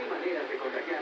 mil maneras de contagiar.